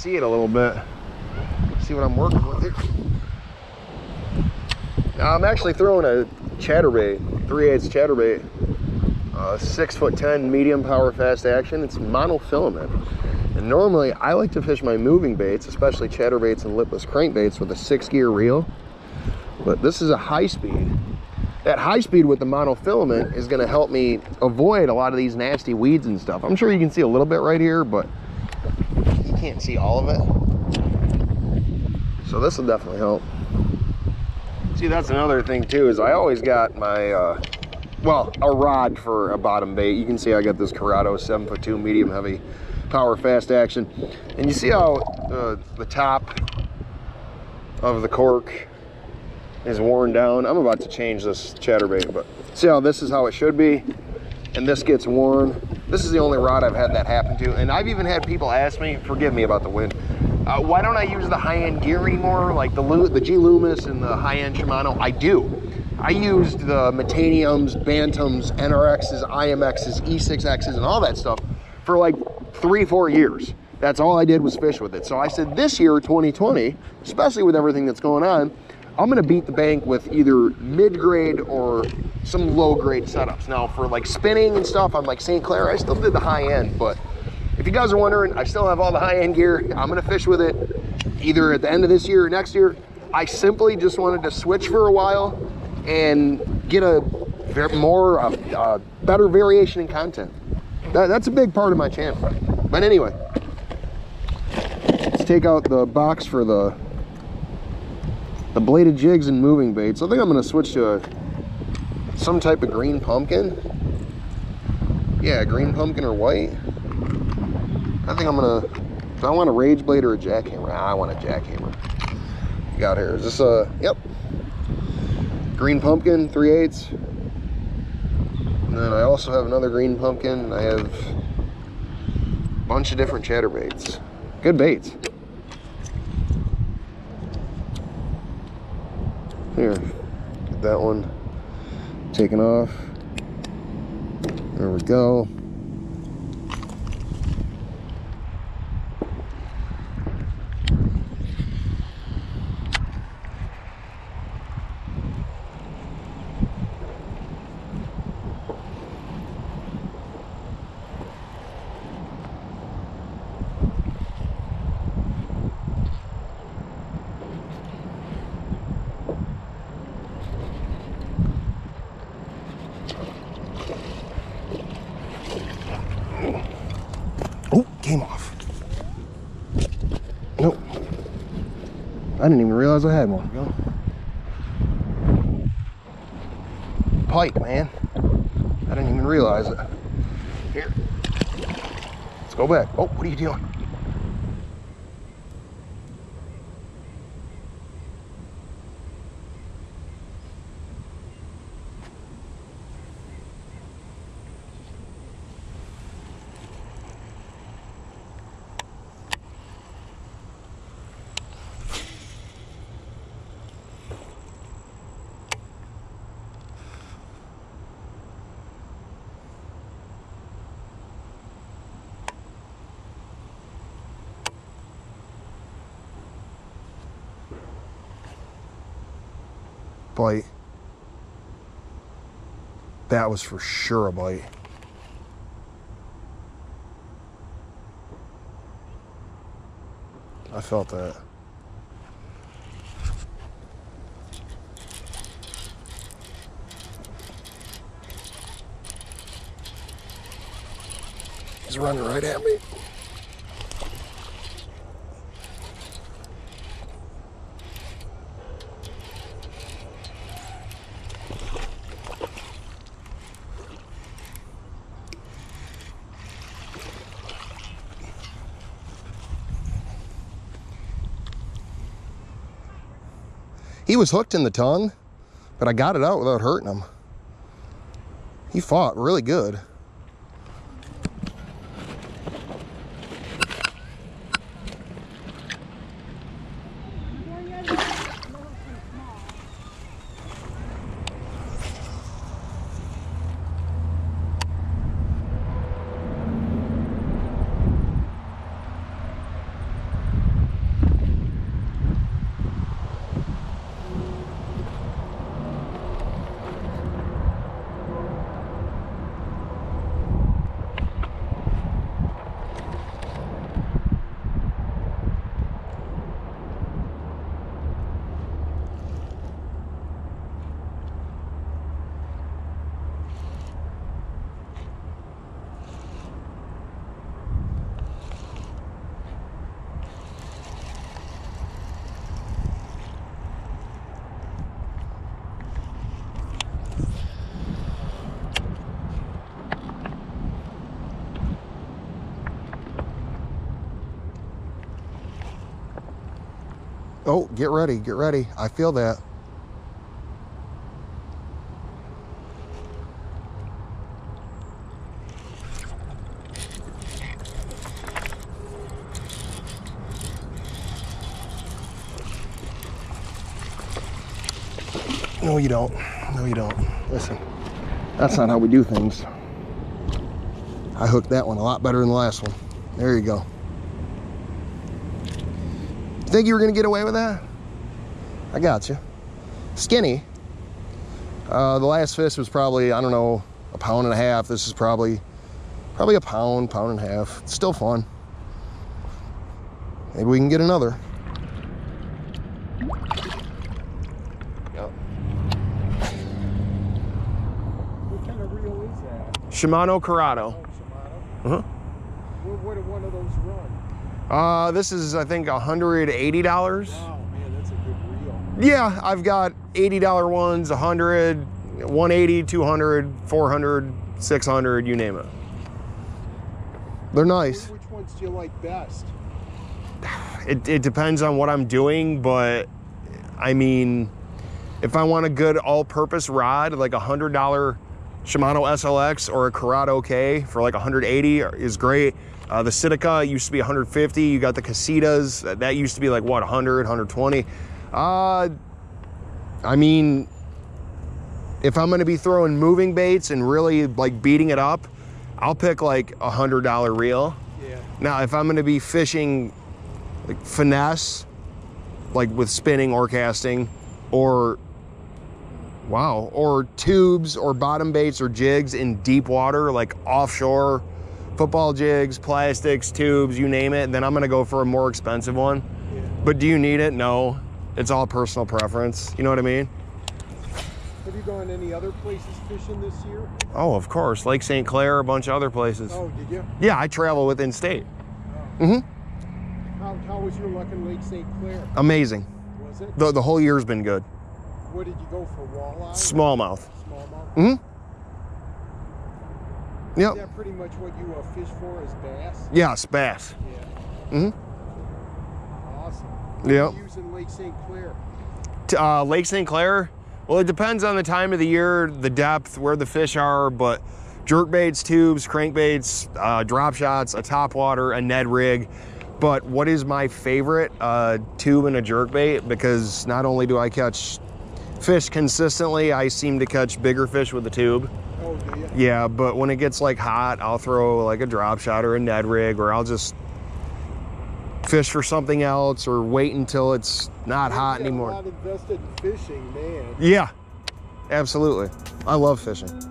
see it a little bit. See what I'm working with here. Now I'm actually throwing a chatterbait, 3 8 chatterbait. Uh, 6 foot 10 medium power fast action. It's monofilament. And normally I like to fish my moving baits, especially chatterbaits and lipless crankbaits with a six gear reel. But this is a high speed. That high speed with the monofilament is gonna help me avoid a lot of these nasty weeds and stuff. I'm sure you can see a little bit right here, but can't see all of it. So this will definitely help. See, that's another thing too, is I always got my, uh, well, a rod for a bottom bait. You can see I got this Curado 7 foot 2 medium heavy power fast action. And you see how uh, the top of the cork is worn down. I'm about to change this chatterbait, but see how this is how it should be, and this gets worn. This is the only rod I've had that happen to, and I've even had people ask me, forgive me about the wind, uh, why don't I use the high-end gear anymore, like the, the G Loomis and the high-end Shimano? I do. I used the Metaniums, Bantams, NRXs, IMXs, E6Xs, and all that stuff for like three, four years. That's all I did was fish with it. So I said this year, 2020, especially with everything that's going on, I'm gonna beat the bank with either mid-grade or some low-grade setups. Now for like spinning and stuff on like St. Clair, I still did the high end, but if you guys are wondering, I still have all the high-end gear. I'm gonna fish with it either at the end of this year or next year. I simply just wanted to switch for a while and get a more, uh, uh, better variation in content. That, that's a big part of my channel. But anyway, let's take out the box for the the bladed jigs and moving baits. I think I'm gonna switch to a, some type of green pumpkin. Yeah, green pumpkin or white. I think I'm gonna, do I want a rage blade or a jackhammer? Ah, I want a jackhammer. You got here, is this a, yep. Green pumpkin, 3 eighths. And then I also have another green pumpkin. I have a bunch of different chatterbaits. Good baits. Here, get that one taken off. There we go. Oh, came off. Nope. I didn't even realize I had one. Pike, man. I didn't even realize it. Here. Let's go back. Oh, what are you doing? Bite. That was for sure a bite. I felt that. He's running right at me. He was hooked in the tongue, but I got it out without hurting him. He fought really good. Oh, get ready, get ready. I feel that. No, you don't. No, you don't. Listen, that's not how we do things. I hooked that one a lot better than the last one. There you go. Think you were gonna get away with that? I got you. Skinny. Uh, the last fish was probably, I don't know, a pound and a half. This is probably, probably a pound, pound and a half. It's still fun. Maybe we can get another. Yep. What kind of reel is that? Shimano Curado. Oh, Shimano. Uh-huh. What, what do one of those run? Uh, this is, I think, $180. Wow, man, that's a good reel. Yeah, I've got $80 ones, 100, 180, 200, 400, 600, you name it. They're nice. Which ones do you like best? It, it depends on what I'm doing, but I mean, if I want a good all-purpose rod, like a $100 Shimano SLX or a Curado K for like 180 is great. Uh, the Citica used to be 150. You got the Casitas, that- used to be like what, 100, 120. Uh, I mean, if I'm gonna be throwing moving baits and really like beating it up, I'll pick like a hundred dollar reel. Yeah. Now, if I'm gonna be fishing like finesse, like with spinning or casting, or wow, or tubes or bottom baits or jigs in deep water, like offshore, football jigs, plastics, tubes, you name it, then I'm gonna go for a more expensive one. Yeah. But do you need it? No. It's all personal preference. You know what I mean? Have you gone any other places fishing this year? Oh, of course. Lake St. Clair, a bunch of other places. Oh, did you? Yeah, I travel within state. Oh. Mhm. How, how was your luck in Lake St. Clair? Amazing. Was it? The, the whole year's been good. What did you go for? Walleye? Smallmouth. Smallmouth? Is Yep. that pretty much what you uh, fish for is bass? Yes, bass. Yeah. hmm Awesome. Yep. Are you using Lake St. Clair? Uh, Lake St. Clair. Well, it depends on the time of the year, the depth, where the fish are, but jerk baits, tubes, crankbaits, uh, drop shots, a top water, a Ned rig. But what is my favorite uh, tube and a jerk bait? Because not only do I catch fish consistently, I seem to catch bigger fish with the tube. Yeah, but when it gets like hot, I'll throw like a drop shot or a Ned rig, or I'll just fish for something else, or wait until it's not hot anymore. Invested in fishing, man. Yeah, absolutely. I love fishing.